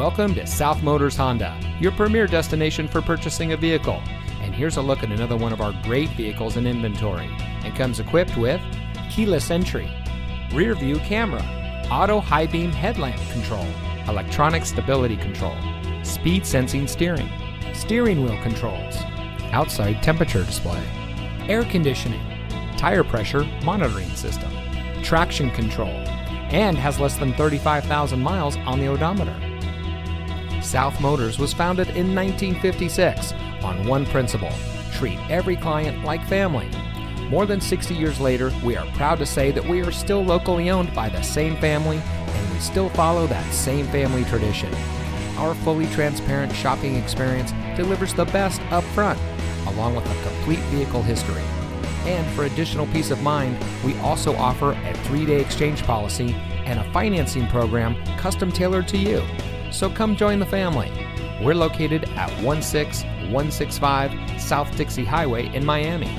Welcome to South Motors Honda, your premier destination for purchasing a vehicle. And here's a look at another one of our great vehicles in inventory. And comes equipped with keyless entry, rear view camera, auto high beam headlamp control, electronic stability control, speed sensing steering, steering wheel controls, outside temperature display, air conditioning, tire pressure monitoring system, traction control, and has less than 35,000 miles on the odometer. South Motors was founded in 1956 on one principle treat every client like family. More than 60 years later, we are proud to say that we are still locally owned by the same family and we still follow that same family tradition. Our fully transparent shopping experience delivers the best up front, along with a complete vehicle history. And for additional peace of mind, we also offer a three day exchange policy and a financing program custom tailored to you. So come join the family. We're located at 16165 South Dixie Highway in Miami.